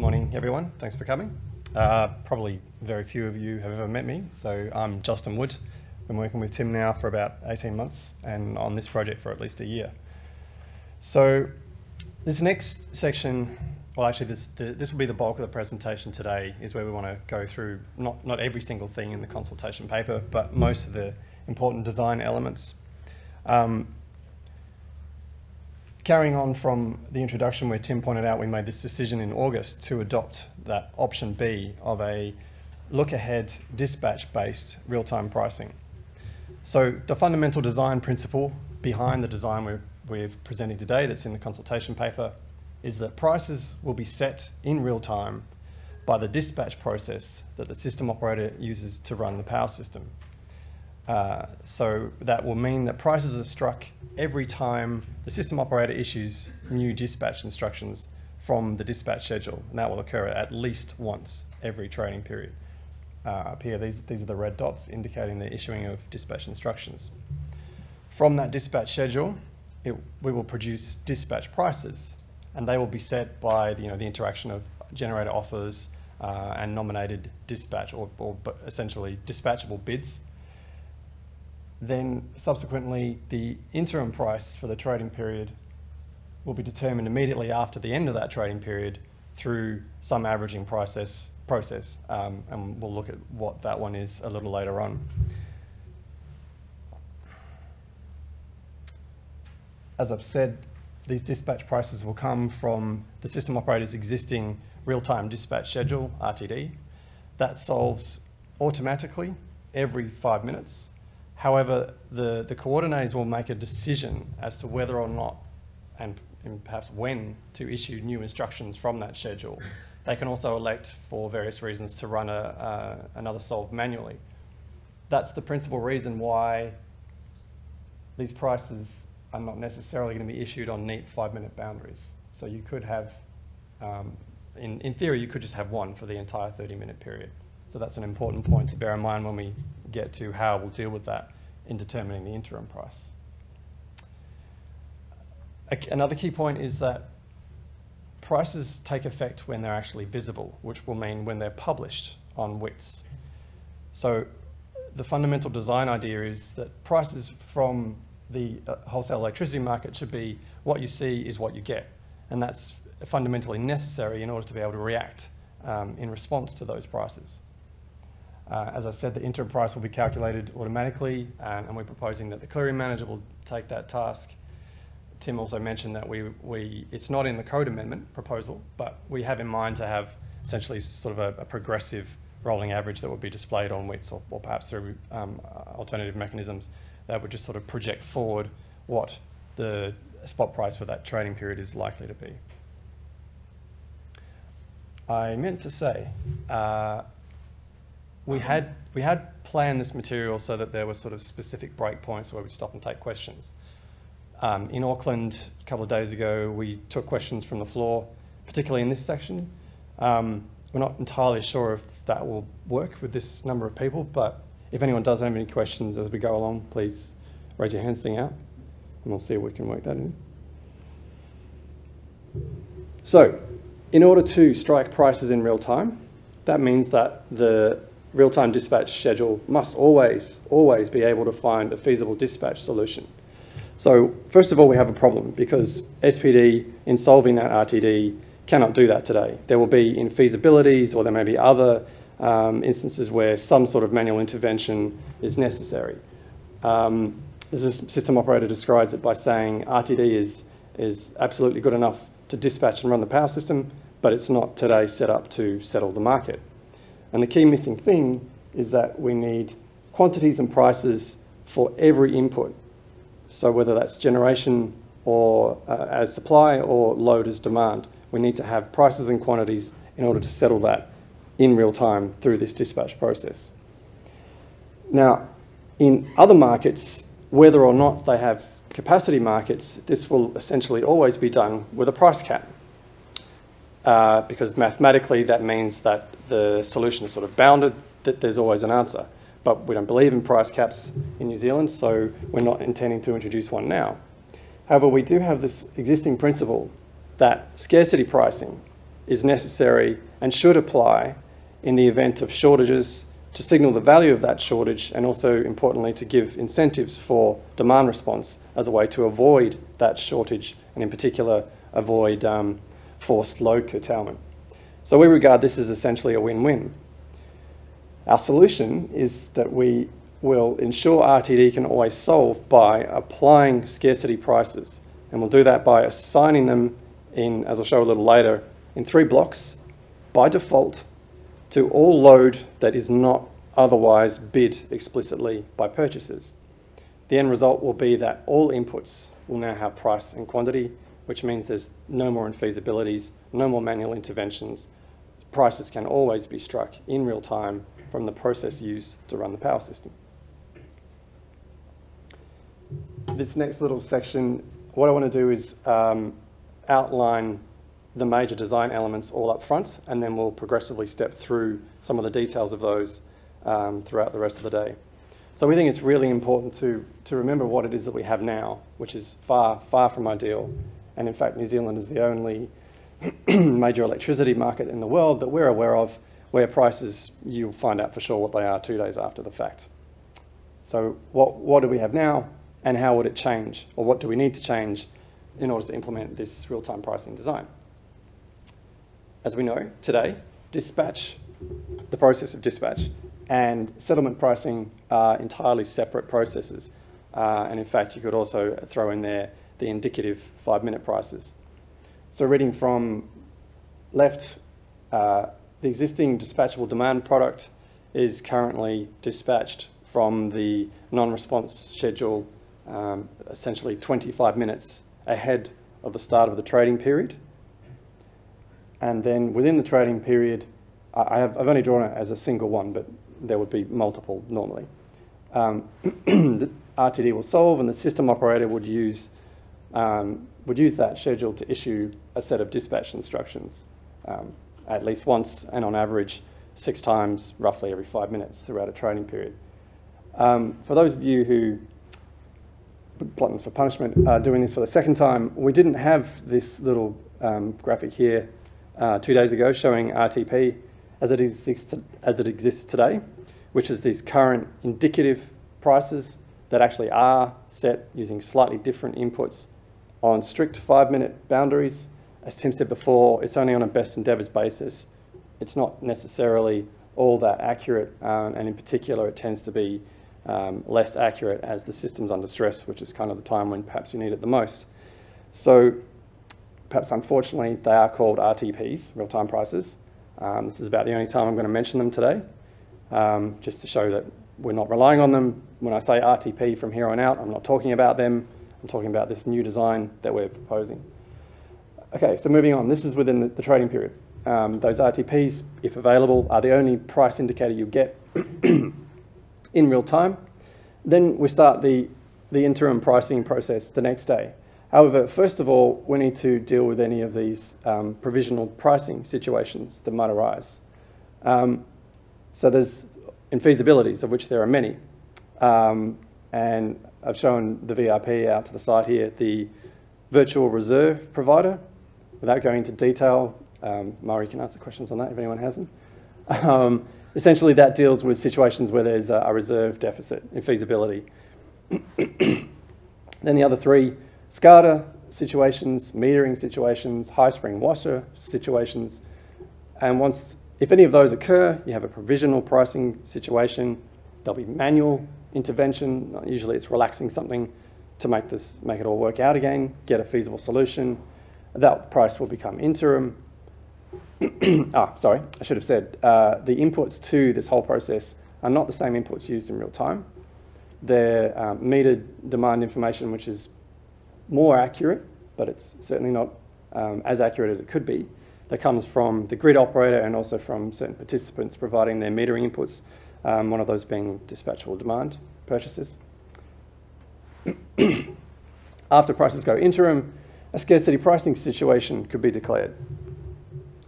morning, everyone. Thanks for coming. Uh, probably very few of you have ever met me, so I'm Justin Wood. I've been working with Tim now for about 18 months and on this project for at least a year. So this next section, well actually this, the, this will be the bulk of the presentation today, is where we want to go through not, not every single thing in the consultation paper, but most of the important design elements. Um, carrying on from the introduction where Tim pointed out we made this decision in August to adopt that option B of a look ahead dispatch based real time pricing. So the fundamental design principle behind the design we're, we're presenting today that's in the consultation paper is that prices will be set in real time by the dispatch process that the system operator uses to run the power system. Uh, so that will mean that prices are struck every time the system operator issues new dispatch instructions from the dispatch schedule, and that will occur at least once every trading period. Uh, up here, these, these are the red dots indicating the issuing of dispatch instructions. From that dispatch schedule, it, we will produce dispatch prices, and they will be set by the, you know, the interaction of generator offers uh, and nominated dispatch, or, or essentially dispatchable bids then subsequently the interim price for the trading period will be determined immediately after the end of that trading period through some averaging process, process um, and we'll look at what that one is a little later on. As I've said, these dispatch prices will come from the system operator's existing real-time dispatch schedule, RTD. That solves automatically every five minutes However, the, the coordinators will make a decision as to whether or not, and, and perhaps when, to issue new instructions from that schedule. They can also elect, for various reasons, to run a, another solve manually. That's the principal reason why these prices are not necessarily going to be issued on neat five-minute boundaries. So you could have, um, in, in theory, you could just have one for the entire 30-minute period. So that's an important point to bear in mind when we get to how we'll deal with that in determining the interim price. Another key point is that prices take effect when they're actually visible, which will mean when they're published on WITS. So the fundamental design idea is that prices from the uh, wholesale electricity market should be what you see is what you get. And that's fundamentally necessary in order to be able to react um, in response to those prices. Uh, as I said, the interim price will be calculated automatically, and, and, we're proposing that the clearing manager will take that task. Tim also mentioned that we, we, it's not in the code amendment proposal, but we have in mind to have essentially sort of a, a progressive rolling average that would be displayed on WITS or, or perhaps through um, alternative mechanisms that would just sort of project forward what the spot price for that trading period is likely to be. I meant to say, uh, we had we had planned this material so that there were sort of specific breakpoints where we'd stop and take questions. Um, in Auckland a couple of days ago, we took questions from the floor, particularly in this section. Um, we're not entirely sure if that will work with this number of people, but if anyone does have any questions as we go along, please raise your hand, sing out, and we'll see if we can work that in. So, in order to strike prices in real time, that means that the real-time dispatch schedule must always, always be able to find a feasible dispatch solution. So first of all, we have a problem because SPD in solving that RTD cannot do that today. There will be infeasibilities or there may be other um, instances where some sort of manual intervention is necessary. Um, the system operator describes it by saying RTD is, is absolutely good enough to dispatch and run the power system, but it's not today set up to settle the market. And the key missing thing is that we need quantities and prices for every input. So whether that's generation or uh, as supply or load as demand, we need to have prices and quantities in order to settle that in real time through this dispatch process. Now, in other markets, whether or not they have capacity markets, this will essentially always be done with a price cap. Uh, because mathematically that means that the solution is sort of bounded, that there's always an answer. But we don't believe in price caps in New Zealand, so we're not intending to introduce one now. However, we do have this existing principle that scarcity pricing is necessary and should apply in the event of shortages to signal the value of that shortage and also importantly to give incentives for demand response as a way to avoid that shortage and in particular avoid um, forced load curtailment. So we regard this as essentially a win-win. Our solution is that we will ensure RTD can always solve by applying scarcity prices. And we'll do that by assigning them in, as I'll show a little later, in three blocks by default to all load that is not otherwise bid explicitly by purchasers. The end result will be that all inputs will now have price and quantity, which means there's no more infeasibilities, no more manual interventions. Prices can always be struck in real time from the process used to run the power system. This next little section, what I want to do is um, outline the major design elements all up front, and then we'll progressively step through some of the details of those um, throughout the rest of the day. So we think it's really important to, to remember what it is that we have now, which is far, far from ideal. And in fact, New Zealand is the only major electricity market in the world that we're aware of where prices, you'll find out for sure what they are two days after the fact. So what, what do we have now and how would it change? Or what do we need to change in order to implement this real-time pricing design? As we know today, dispatch, the process of dispatch and settlement pricing are entirely separate processes. Uh, and in fact, you could also throw in there the indicative five-minute prices. So reading from left, uh, the existing dispatchable demand product is currently dispatched from the non-response schedule um, essentially 25 minutes ahead of the start of the trading period. And then within the trading period, I have, I've only drawn it as a single one, but there would be multiple normally. Um, the RTD will solve and the system operator would use, um, would use that schedule to issue a set of dispatch instructions. Um, at least once and on average six times roughly every five minutes throughout a trading period. Um, for those of you who gluttons for punishment are doing this for the second time, we didn't have this little um, graphic here uh, two days ago showing RTP as it, exists, as it exists today, which is these current indicative prices that actually are set using slightly different inputs on strict five minute boundaries as Tim said before, it's only on a best endeavours basis. It's not necessarily all that accurate, um, and in particular, it tends to be um, less accurate as the system's under stress, which is kind of the time when perhaps you need it the most. So, perhaps unfortunately, they are called RTPs, real-time prices. Um, this is about the only time I'm going to mention them today, um, just to show that we're not relying on them. When I say RTP from here on out, I'm not talking about them. I'm talking about this new design that we're proposing. Okay, so moving on, this is within the, the trading period. Um, those RTPs, if available, are the only price indicator you get in real time. Then we start the, the interim pricing process the next day. However, first of all, we need to deal with any of these um, provisional pricing situations that might arise. Um, so there's infeasibilities, of which there are many. Um, and I've shown the VRP out to the side here, the virtual reserve provider, without going into detail, um, Murray can answer questions on that if anyone has them. Um, essentially, that deals with situations where there's a, a reserve deficit infeasibility. then the other three, SCADA situations, metering situations, high spring washer situations. And once, if any of those occur, you have a provisional pricing situation. There'll be manual intervention. Usually it's relaxing something to make this, make it all work out again, get a feasible solution, that price will become interim. ah, sorry, I should have said, uh, the inputs to this whole process are not the same inputs used in real time. They're um, metered demand information, which is more accurate, but it's certainly not um, as accurate as it could be. That comes from the grid operator and also from certain participants providing their metering inputs, um, one of those being dispatchable demand purchases. After prices go interim, a scarcity pricing situation could be declared.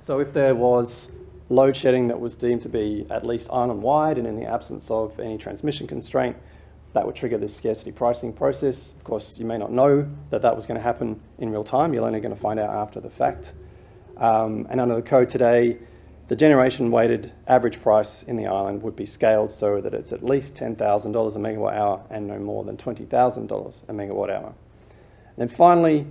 So if there was load shedding that was deemed to be at least island-wide and in the absence of any transmission constraint, that would trigger this scarcity pricing process. Of course, you may not know that that was going to happen in real time. You're only going to find out after the fact. Um, and under the code today, the generation weighted average price in the island would be scaled so that it's at least $10,000 a megawatt hour and no more than $20,000 a megawatt hour. And then finally,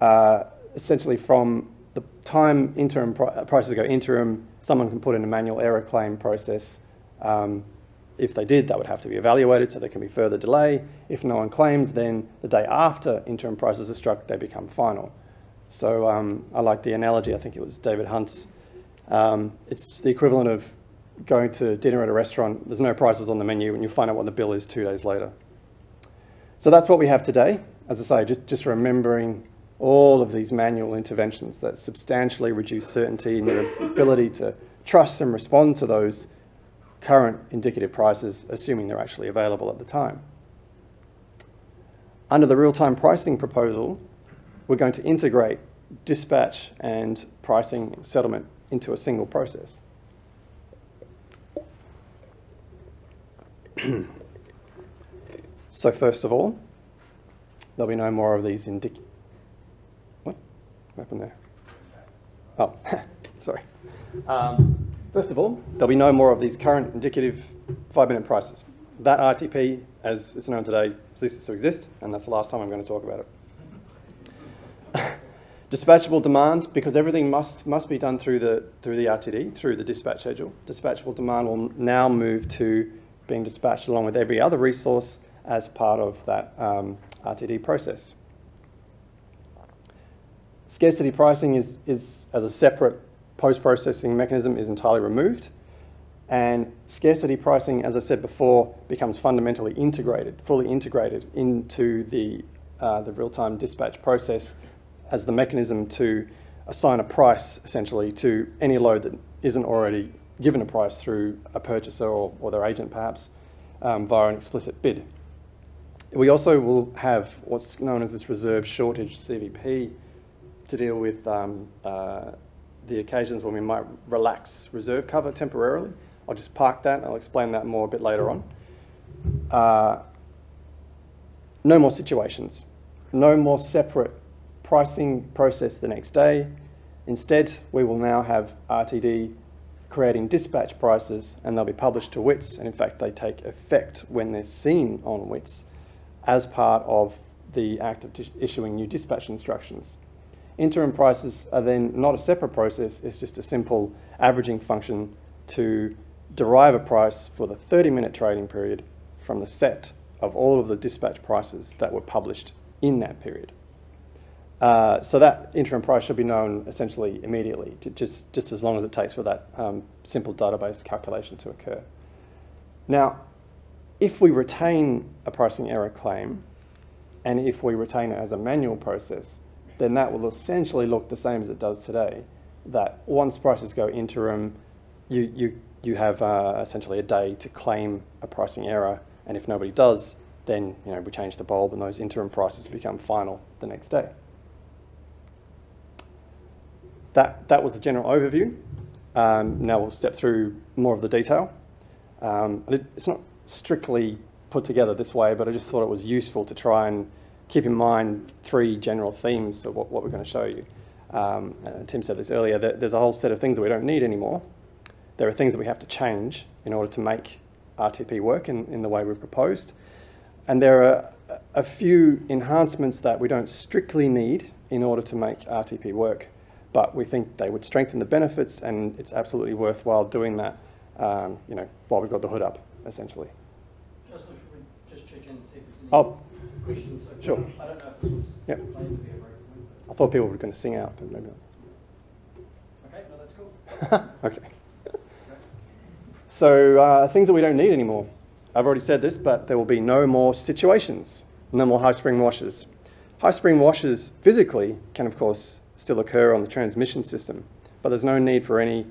uh, essentially from the time interim prices go interim, someone can put in a manual error claim process. Um, if they did, that would have to be evaluated, so there can be further delay. If no one claims, then the day after interim prices are struck, they become final. So um, I like the analogy, I think it was David Hunt's. Um, it's the equivalent of going to dinner at a restaurant, there's no prices on the menu, and you find out what the bill is two days later. So that's what we have today. As I say, just, just remembering all of these manual interventions that substantially reduce certainty in your ability to trust and respond to those current indicative prices, assuming they're actually available at the time. Under the real-time pricing proposal, we're going to integrate dispatch and pricing settlement into a single process. so first of all, there'll be no more of these indic what What happened there? Oh, sorry. Um, first of all, there'll be no more of these current indicative five-minute prices. That RTP, as it's known today, ceases to exist, and that's the last time I'm going to talk about it. Dispatchable demand, because everything must, must be done through the, through the RTD, through the dispatch schedule. Dispatchable demand will now move to being dispatched along with every other resource as part of that um, RTD process. Scarcity pricing is, is as a separate post-processing mechanism is entirely removed. And scarcity pricing, as I said before, becomes fundamentally integrated, fully integrated into the, uh, the real-time dispatch process as the mechanism to assign a price, essentially, to any load that isn't already given a price through a purchaser or, or their agent, perhaps, um, via an explicit bid. We also will have what's known as this reserve shortage CVP to deal with um, uh, the occasions when we might relax reserve cover temporarily. I'll just park that I'll explain that more a bit later on. Uh, no more situations. No more separate pricing process the next day. Instead, we will now have RTD creating dispatch prices and they'll be published to WITS and in fact they take effect when they're seen on WITS as part of the act of issuing new dispatch instructions. Interim prices are then not a separate process, it's just a simple averaging function to derive a price for the 30 minute trading period from the set of all of the dispatch prices that were published in that period. Uh, so that interim price should be known essentially immediately, just, just as long as it takes for that um, simple database calculation to occur. Now, if we retain a pricing error claim, and if we retain it as a manual process, then that will essentially look the same as it does today. That once prices go interim, you, you, you have uh, essentially a day to claim a pricing error, and if nobody does, then you know, we change the bulb and those interim prices become final the next day. That, that was the general overview. Um, now we'll step through more of the detail. Um, it's not strictly put together this way, but I just thought it was useful to try and keep in mind three general themes of what, what we're going to show you. Um, Tim said this earlier, that there's a whole set of things that we don't need anymore. There are things that we have to change in order to make RTP work in, in the way we proposed. And there are a few enhancements that we don't strictly need in order to make RTP work, but we think they would strengthen the benefits and it's absolutely worthwhile doing that, um, you know, while we've got the hood up, essentially. Just, just check in and see if there's any... Oh, questions. So Sure. I don't know if this was Yep. planned to be a break. I thought people were going to sing out, but maybe Okay, no, that's cool. not. okay. So uh, things that we don't need anymore. I've already said this, but there will be no more situations, no more high spring washers. High spring washers physically can, of course, still occur on the transmission system, but there's no need for any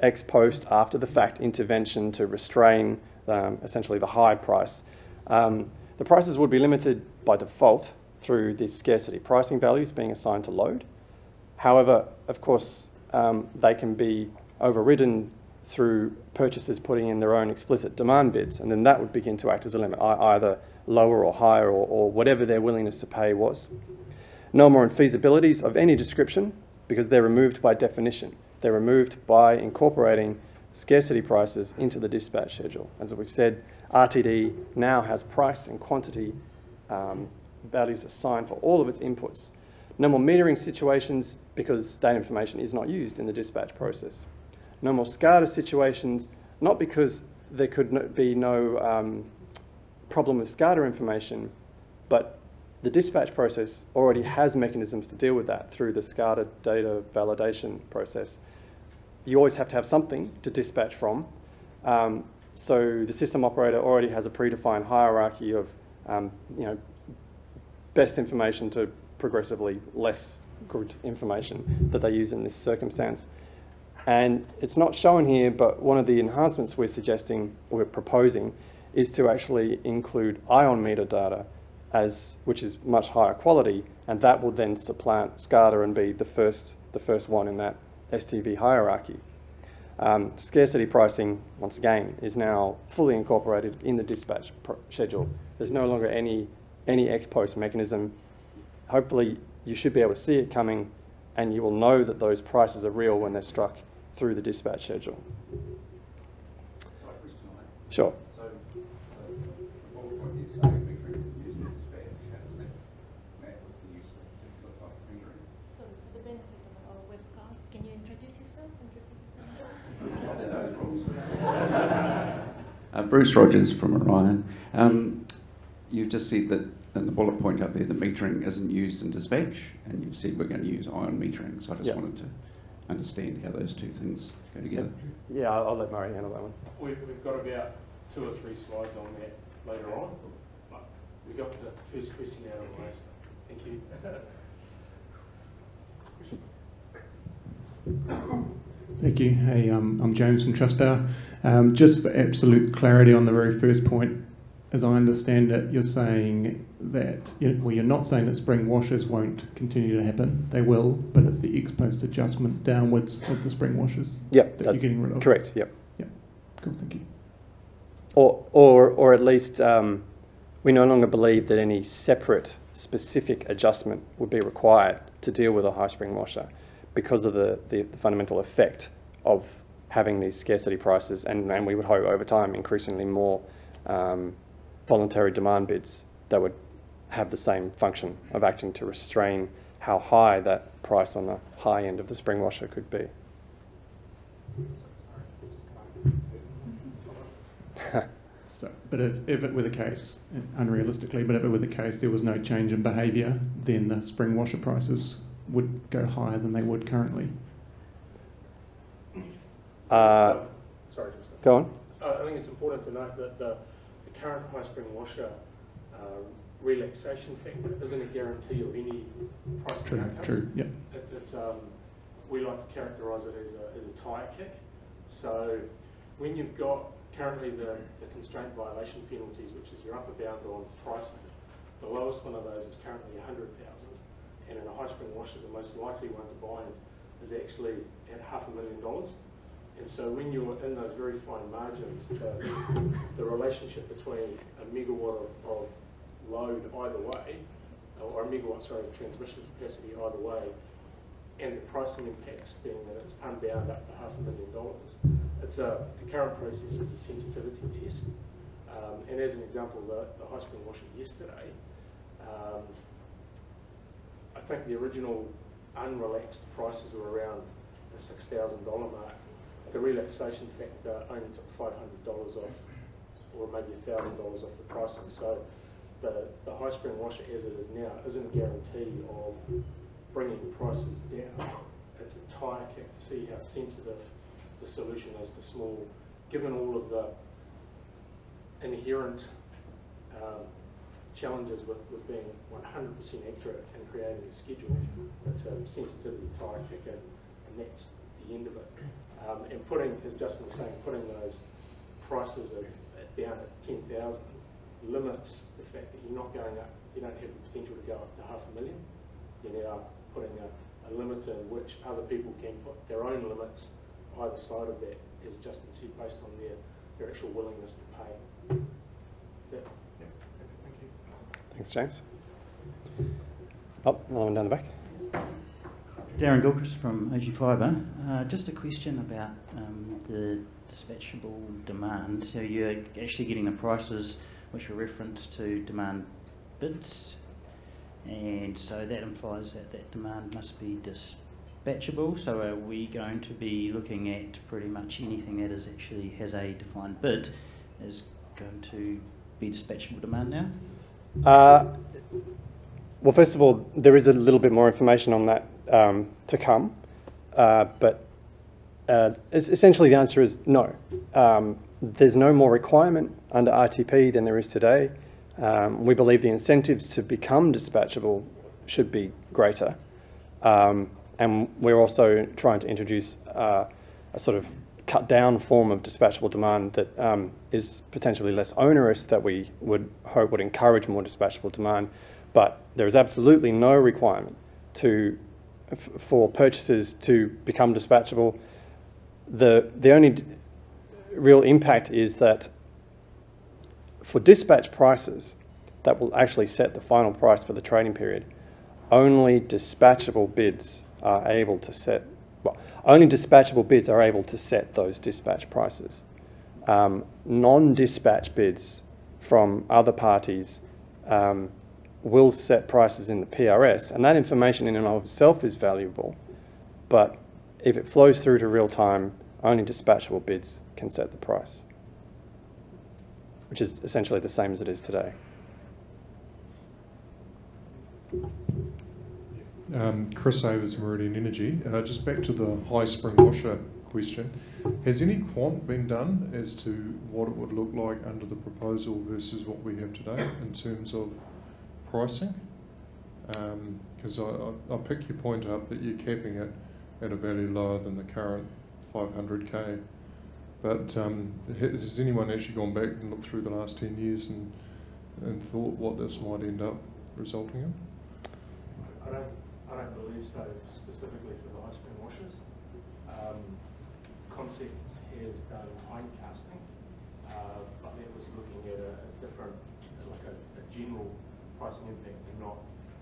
ex post after the fact intervention to restrain um, essentially the high price. Um, the prices would be limited by default through the scarcity pricing values being assigned to load. However, of course, um, they can be overridden through purchasers putting in their own explicit demand bids, and then that would begin to act as a limit, either lower or higher or, or whatever their willingness to pay was. No more infeasibilities of any description because they're removed by definition. They're removed by incorporating scarcity prices into the dispatch schedule. As we've said, RTD now has price and quantity um, values assigned for all of its inputs. No more metering situations because that information is not used in the dispatch process. No more SCADA situations, not because there could be no um, problem with SCADA information, but the dispatch process already has mechanisms to deal with that through the SCADA data validation process. You always have to have something to dispatch from. Um, so the system operator already has a predefined hierarchy of, um, you know, best information to progressively less good information that they use in this circumstance. And it's not shown here, but one of the enhancements we're suggesting, we're proposing, is to actually include ion meter data, as which is much higher quality, and that will then supplant SCADA and be the first, the first one in that STV hierarchy. Um, scarcity pricing, once again, is now fully incorporated in the dispatch schedule. There's no longer any, any ex post mechanism. Hopefully, you should be able to see it coming, and you will know that those prices are real when they're struck through the dispatch schedule. Sorry, question on that. Sure. So, uh, what, what you're saying, metering is used in dispatch, how does that map with the use of particular type of metering? So for the benefit of our webcast, can you introduce yourself and repeat Uh, Bruce Rogers from Orion. Um, you've just said that in the bullet point up there, the metering isn't used in dispatch, and you've said we're going to use ion metering. So I just Yeah. wanted to understand how those two things go together. Yeah, I'll, I'll let Murray handle that one. We've, we've got about two or three slides on that later on. But We got the first question out of the way, so thank you. Thank you. Hey, um, I'm James from Trustpower. Um, just for absolute clarity on the very first point, as I understand it, you're saying that, you well, you're not saying that spring washers won't continue to happen. They will, but it's the ex post adjustment downwards of the spring washers Yep, that you're getting rid of. correct. Yep. Cool, thank you. Or, or, or at least um, we no longer believe that any separate specific adjustment would be required to deal with a high spring washer because of the, the, the fundamental effect of having these scarcity prices and, and we would hope over time increasingly more um, voluntary demand bids that would have the same function of acting to restrain how high that price on the high end of the spring washer could be. So, but if, if it were the case, unrealistically, but if it were the case there was no change in behaviour, then the spring washer prices would go higher than they would currently. Uh, So- Sorry, just. go on. Uh, I think it's important to note that the, the current high spring washer uh, relaxation factor isn't a guarantee of any pricing True, outcomes. true, yeah. It, it's, um, we like to characterise it as a, as a tyre kick. So when you've got currently the, the constraint violation penalties, which is your upper bound on pricing, the lowest one of those is currently a hundred thousand. And in a high spring washer, the most likely one to bind is actually at half a million dollars. And so when you're in those very fine margins, the, the relationship between a megawatt of, of load either way, or a megawatt, sorry, of transmission capacity either way, and the pricing impacts being that it's unbound up to half a million dollars. It's a, the current process is a sensitivity test. Um, and as an example, the, the high spring washer yesterday, um, think the original unrelaxed prices were around the six thousand dollar mark. The relaxation factor only took five hundred dollars off, or maybe thousand dollars off the pricing. So the, the high spring washer as it is now isn't a guarantee of bringing prices down. It's a tire kick to see how sensitive the solution is to small, given all of the inherent um, challenges with, with being 100% accurate and creating a schedule. It's a sensitivity tire kick and, that's the end of it. Um, and putting, as Justin was saying, putting those prices at, at down at 10,000 limits the fact that you're not going up, you don't have the potential to go up to half a million. You're now putting a, a limit in which other people can put their own limits either side of that, as Justin said, based on their, their actual willingness to pay. Is that, yeah, okay, thank you. Thanks, James. Oh, another one down the back. Darren Gilchrist from Oji Fibre. Uh, just a question about um, the dispatchable demand. So you're actually getting the prices which are referenced to demand bids, and so that implies that that demand must be dispatchable. So are we going to be looking at pretty much anything that is actually has a defined bid is going to be dispatchable demand now? Uh, well, first of all, there is a little bit more information on that um, to come, uh, but uh, essentially the answer is no. Um, there's no more requirement under RTP than there is today. Um, we believe the incentives to become dispatchable should be greater. Um, and we're also trying to introduce uh, a sort of cut down form of dispatchable demand that um, is potentially less onerous that we would hope would encourage more dispatchable demand. But there is absolutely no requirement to for purchases to become dispatchable. The the only real impact is that for dispatch prices that will actually set the final price for the trading period, only dispatchable bids are able to set, well, only dispatchable bids are able to set those dispatch prices. Um, non dispatch bids from other parties um, will set prices in the PRS, and that information in and of itself is valuable. But if it flows through to real time, only dispatchable bids can set the price, which is essentially the same as it is today. Um, Chris Overs, Meridian Energy. Uh, just back to the high spring washer question. Has any quant been done as to what it would look like under the proposal versus what we have today in terms of pricing? Because I, I, I pick your point up that you're capping it at a value lower than the current 500k. But um, has anyone actually gone back and looked through the last 10 years and, and thought what this might end up resulting in? I don't, I don't believe so specifically for the high spring washers. Um, Concept has done hindcasting, uh, but that was looking at a, a different, like a, a general pricing impact and not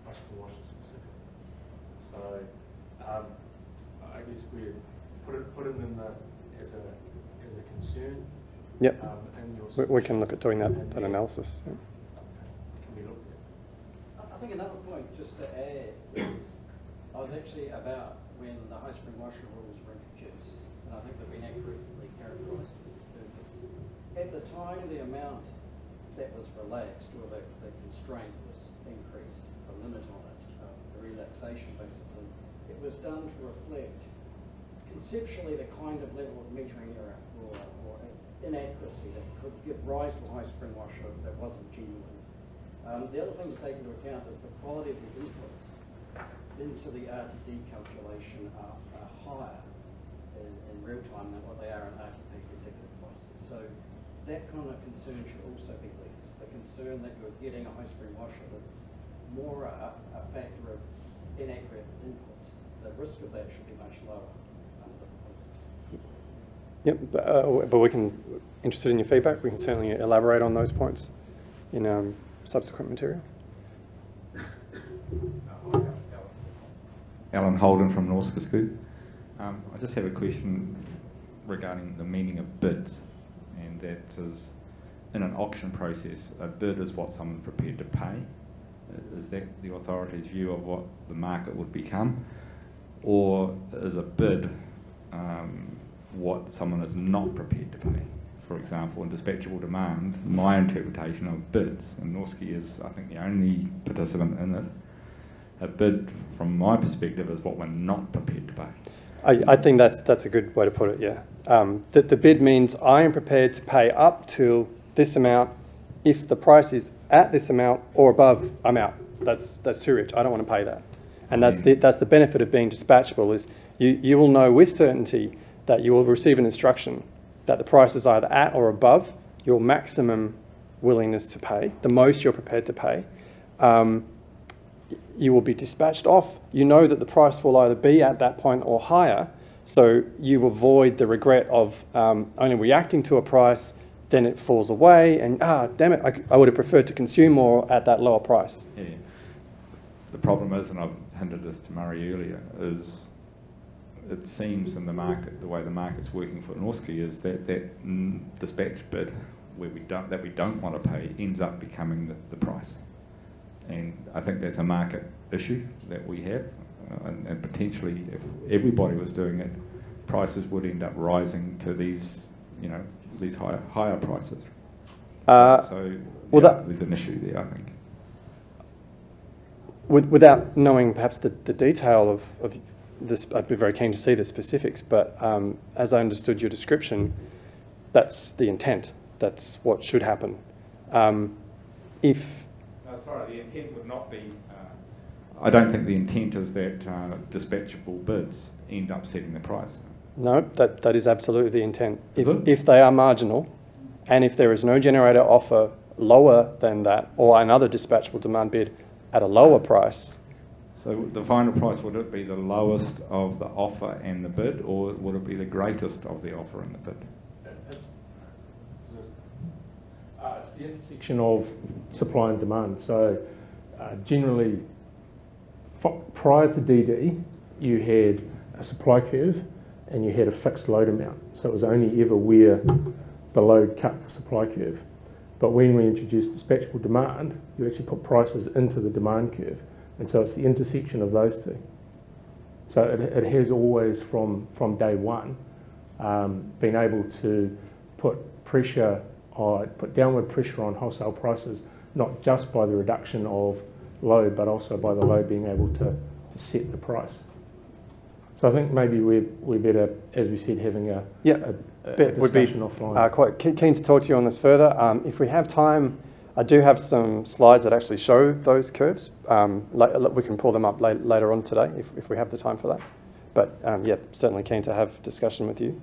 high spring washers specifically. So, um, I guess we put it, put it in the, as a, as a concern. Yep. Um, We, we can look at doing that, that analysis. yeah. Can be looked at. I I think another point just to add is, I was actually about when the high spring washer rules were introduced, and I think they've been accurately characterised as the purpose. At the time, the amount that was relaxed, or the, the constraint was increased, the limit on it, uh, the relaxation basically, it was done to reflect conceptually the kind of level of metering error or, or inaccuracy that could give rise to a high spring washer that wasn't genuine. Um, the other thing to take into account is the quality of the inputs into the RTD calculation are, are higher in, in real time than what they are in RTP predicted prices. So that kind of concern should also be less. The concern that you're getting a high spring washer that's more a, a factor of inaccurate inputs, the risk of that should be much lower. Yep, but, uh, but we can, interested in your feedback, we can certainly elaborate on those points in um, subsequent material. Alan Holden from Norske Um, I just have a question regarding the meaning of bids, and that is in an auction process, a bid is what someone's prepared to pay. Is that the authority's view of what the market would become? Or is a bid um, what someone is not prepared to pay? For example, in dispatchable demand, my interpretation of bids, and Norske is, I think, the only participant in it, a bid, from my perspective, is what we're not prepared to pay. I, I think that's, that's a good way to put it, yeah. Um, that the bid means I am prepared to pay up to this amount. If the price is at this amount or above, I'm out. That's, that's too rich. I don't want to pay that. And that's the, that's the benefit of being dispatchable is you, you will know with certainty that you will receive an instruction that the price is either at or above your maximum willingness to pay, the most you're prepared to pay. Um, you will be dispatched off. You know that the price will either be at that point or higher, so you avoid the regret of um, only reacting to a price, then it falls away, and ah, damn it, I, I would have preferred to consume more at that lower price. Yeah. The problem is, and I've hinted this to Murray earlier, is it seems in the market, the way the market's working for Norske is that that dispatch bid where we don't, that we don't want to pay ends up becoming the, the price. And I think that's a market issue that we have, uh, and, and potentially if everybody was doing it, prices would end up rising to these, you know, these higher higher prices. Uh, so well, yeah, that- there's an issue there, I think. With, without knowing perhaps the, the detail of, of this, I'd be very keen to see the specifics, but um, as I understood your description, that's the intent. That's what should happen. Um, if, sorry, the intent would not be. Uh, I don't think the intent is that uh, dispatchable bids end up setting the price. no, that, that is absolutely the intent. Is If, it? if they are marginal, and if there is no generator offer lower than that, or another dispatchable demand bid at a lower price, So the final price would it be the lowest of the offer and the bid, or would it be the greatest of the offer and the bid? It's, uh, it's the intersection of supply and demand. So uh, generally, prior to DD, you had a supply curve and you had a fixed load amount. So it was only ever where the load cut the supply curve. But when we introduced dispatchable demand, you actually put prices into the demand curve. And so it's the intersection of those two. So it, it has always, from, from day one, um, been able to put pressure, on, put downward pressure on wholesale prices, not just by the reduction of load, but also by the load being able to, to set the price. So I think maybe we're, we're better, as we said, having a, Yeah, a, a bit would be discussion offline. uh, quite keen to talk to you on this further. Um, if we have time, I do have some slides that actually show those curves. Um, we can pull them up la- later on today if, if we have the time for that. But um, yeah, certainly keen to have discussion with you.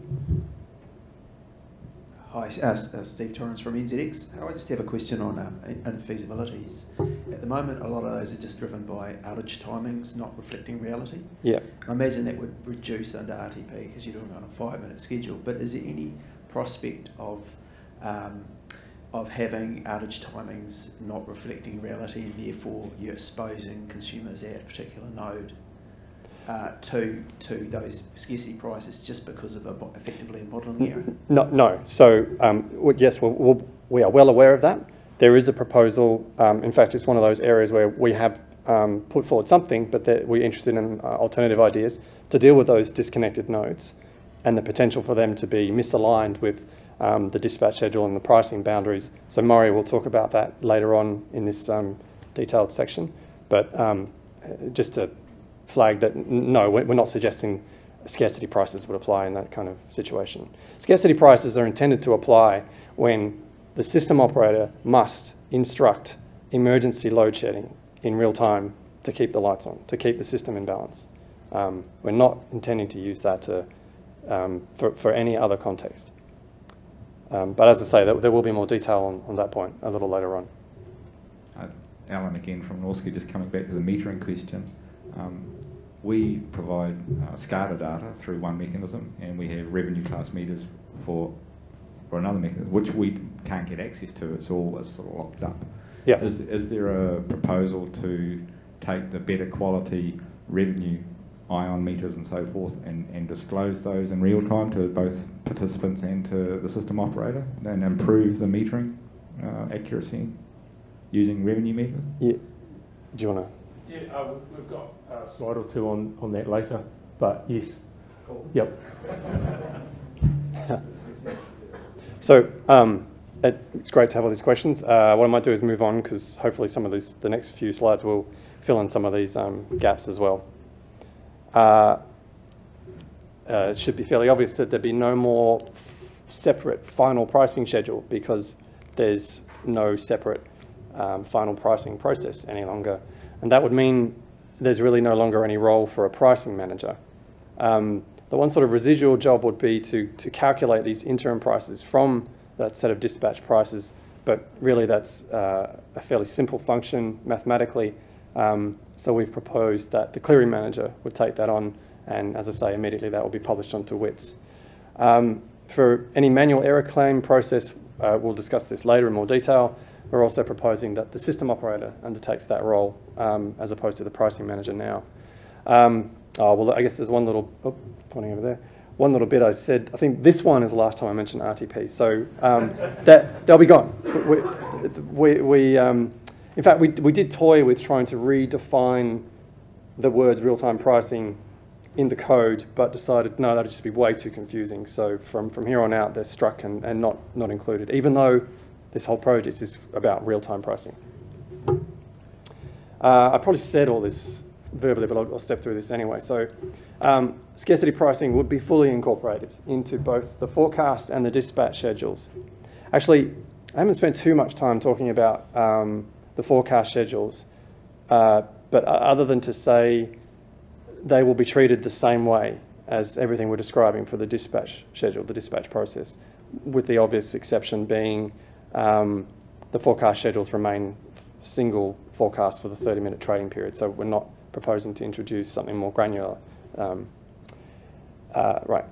Hi, uh, uh, Steve Torrance from NZX. I just have a question on uh, in- infeasibilities. At the moment, a lot of those are just driven by outage timings, not reflecting reality. Yeah. I imagine that would reduce under RTP because you're doing it on a five-minute schedule. But is there any prospect of um, of having outage timings not reflecting reality, and therefore you're exposing consumers at a particular node uh, to to those scarcity prices just because of a, effectively a modelling error? No, no. So um, yes, we'll, we'll, we are well aware of that. There is a proposal. Um, in fact, it's one of those areas where we have um, put forward something, but that we're interested in uh, alternative ideas to deal with those disconnected nodes and the potential for them to be misaligned with um, the dispatch schedule and the pricing boundaries. So Murray will talk about that later on in this um, detailed section. But um, just to flag that no, we're not suggesting scarcity prices would apply in that kind of situation. Scarcity prices are intended to apply when the system operator must instruct emergency load shedding in real time to keep the lights on, to keep the system in balance. Um, we're not intending to use that to, um, for, for any other context. Um, but as I say, there, there will be more detail on, on that point a little later on. Uh, Alan again from Norske, just coming back to the metering question. Um, we provide uh, SCADA data through one mechanism, and we have revenue class meters for for another mechanism, which we can't get access to. It's all it's sort of locked up. Yeah. Is is there a proposal to take the better quality revenue ion meters and so forth and, and disclose those in real time to both participants and to the system operator and improve the metering uh, accuracy using revenue meters? Yeah. Do you want to? Yeah, uh, we- we've got a slide or two on, on that later, but yes. Yep. So um, it, it's great to have all these questions. Uh, what I might do is move on because hopefully some of these, the next few slides will fill in some of these um, gaps as well. Uh, uh, it should be fairly obvious that there'd be no more separate final pricing schedule because there's no separate um, final pricing process any longer. And that would mean there's really no longer any role for a pricing manager. Um, the one sort of residual job would be to, to calculate these interim prices from that set of dispatch prices, but really that's uh, a fairly simple function mathematically. Um, so we've proposed that the clearing manager would take that on, and as I say, immediately that will be published onto WITS. Um, for any manual error claim process, uh, we'll discuss this later in more detail. We're also proposing that the system operator undertakes that role um, as opposed to the pricing manager now. Um, oh, well, I guess there's one little, oh, pointing over there, one little bit I said, I think this one is the last time I mentioned RTP. So um, that, they'll be gone. We, we, we um, in fact, we, we did toy with trying to redefine the words real-time pricing in the code, but decided no, that'd just be way too confusing. So from, from here on out, they're struck and, and not, not included, even though this whole project is about real-time pricing. Uh, I probably said all this verbally, but I'll, I'll step through this anyway. So um, scarcity pricing would be fully incorporated into both the forecast and the dispatch schedules. Actually, I haven't spent too much time talking about um, the forecast schedules, uh, but other than to say they will be treated the same way as everything we're describing for the dispatch schedule, the dispatch process, with the obvious exception being um, the forecast schedules remain single forecast for the 30 minute trading period. So we're not proposing to introduce something more granular. Um, uh, right.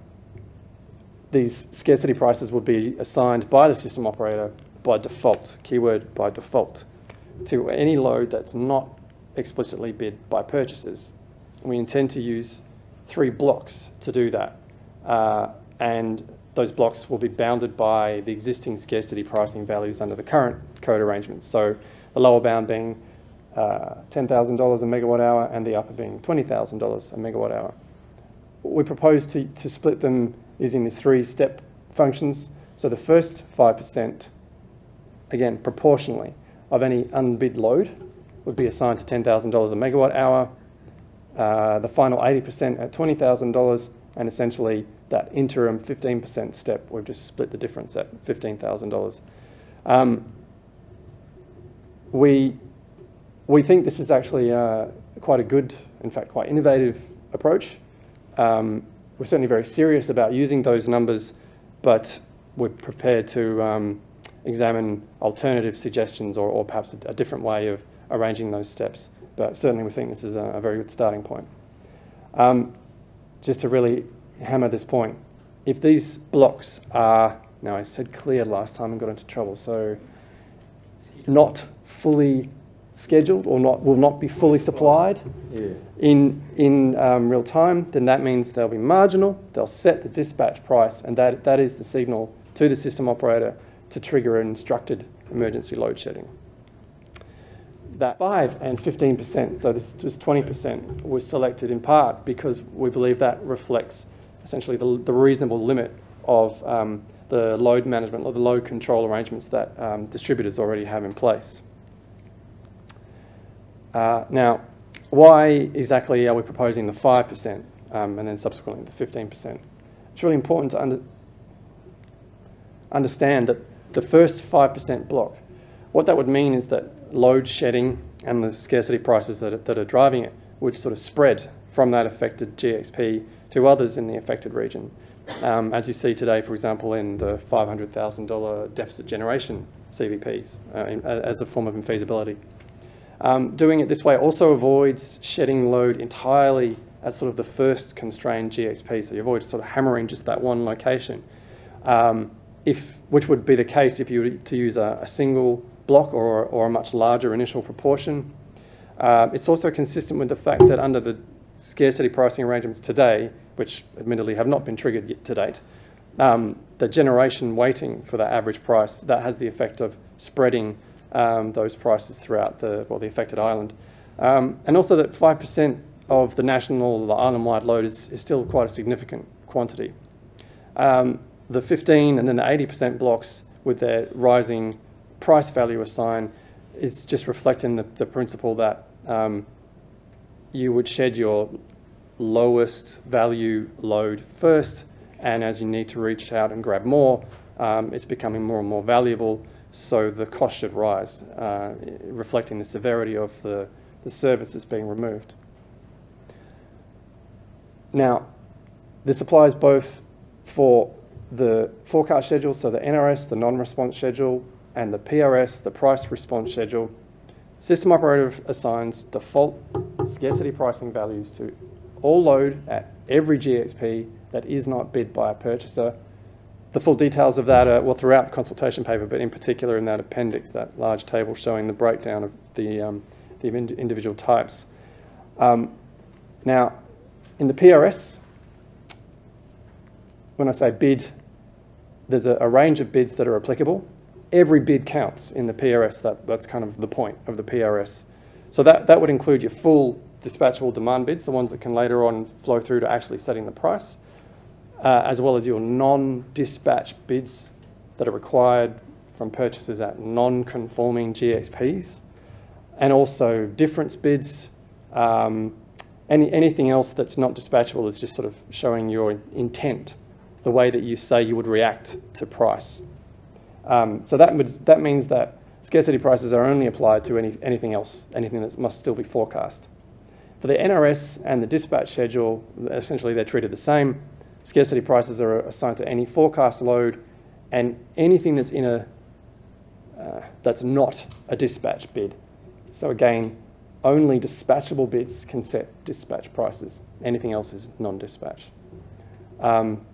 These scarcity prices would be assigned by the system operator by default, keyword by default, to any load that's not explicitly bid by purchasers we intend to use three blocks to do that. Uh, and those blocks will be bounded by the existing scarcity pricing values under the current code arrangements. So the lower bound being uh, $10,000 a megawatt hour and the upper being $20,000 a megawatt hour. We propose to, to split them using these three step functions. So the first 5%, again, proportionally, of any unbid load would be assigned to $10,000 a megawatt hour uh, the final 80% at $20,000, and essentially that interim 15% step, we've just split the difference at $15,000. Um, we, we think this is actually uh, quite a good, in fact, quite innovative approach. Um, we're certainly very serious about using those numbers, but we're prepared to um, examine alternative suggestions or, or perhaps a, a different way of arranging those steps but certainly we think this is a, a very good starting point. Um, just to really hammer this point, if these blocks are, now I said cleared last time and got into trouble, so not fully scheduled or not will not be fully supplied yeah. in, in um, real time, then that means they'll be marginal, they'll set the dispatch price, and that, that is the signal to the system operator to trigger an instructed emergency load shedding that 5 and 15%, so this was 20%, was selected in part because we believe that reflects essentially the, the reasonable limit of um, the load management or the load control arrangements that um, distributors already have in place. Uh, now, why exactly are we proposing the 5% um, and then subsequently the 15%? It's really important to under understand that the first 5% block, what that would mean is that load shedding and the scarcity prices that are, that are driving it would sort of spread from that affected GXP to others in the affected region. Um, as you see today, for example, in the $500,000 deficit generation CVPs uh, in, as a form of infeasibility. Um, doing it this way also avoids shedding load entirely at sort of the first constrained GXP, so you avoid sort of hammering just that one location, um, if, which would be the case if you were to use a, a single block or, or a much larger initial proportion. Uh, it's also consistent with the fact that under the scarcity pricing arrangements today, which admittedly have not been triggered yet to date, um, the generation weighting for the average price, that has the effect of spreading um, those prices throughout the, well, the affected island. Um, and also that 5% of the national, the island-wide load is, is still quite a significant quantity. Um, the 15 and then the 80% blocks with their rising price value assign is just reflecting the, the principle that um, you would shed your lowest value load first, and as you need to reach out and grab more, um, it's becoming more and more valuable, so the cost should rise, uh, reflecting the severity of the, the service that's being removed. Now, this applies both for the forecast schedule, so the NRS, the non-response schedule, and the PRS, the price response schedule, system operator assigns default scarcity pricing values to all load at every GXP that is not bid by a purchaser. The full details of that are, well, throughout the consultation paper, but in particular in that appendix, that large table showing the breakdown of the, um, the individual types. Um, Now, in the PRS, when I say bid, there's a, a range of bids that are applicable. Every bid counts in the PRS. That, that's kind of the point of the PRS. So that, that would include your full dispatchable demand bids, the ones that can later on flow through to actually setting the price, uh, as well as your non-dispatch bids that are required from purchasers at non-conforming GXPs, and also difference bids. Um, any, anything else that's not dispatchable is just sort of showing your intent, the way that you say you would react to price. Um, so that, that means that scarcity prices are only applied to any, anything else, anything that must still be forecast. For the NRS and the dispatch schedule, essentially they're treated the same. Scarcity prices are assigned to any forecast load and anything that's in a uh, that's not a dispatch bid. So again, only dispatchable bids can set dispatch prices. Anything else is non-dispatch. Um,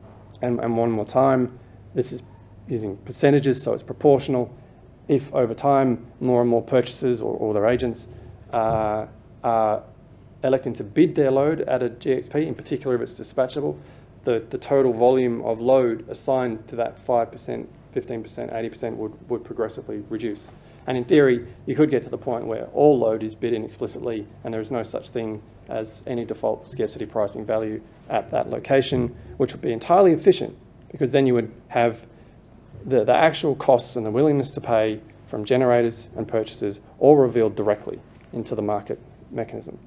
and, and one more time, this is using percentages, so it's proportional. If over time more and more purchasers or, or their agents uh, are electing to bid their load at a GXP, in particular if it's dispatchable, the, the total volume of load assigned to that 5%, 15%, 80% would, would progressively reduce. And in theory, you could get to the point where all load is bid in explicitly and there is no such thing as any default scarcity pricing value at that location, which would be entirely efficient because then you would have the, the actual costs and the willingness to pay from generators and purchasers all revealed directly into the market mechanism.